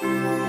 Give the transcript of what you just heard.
Música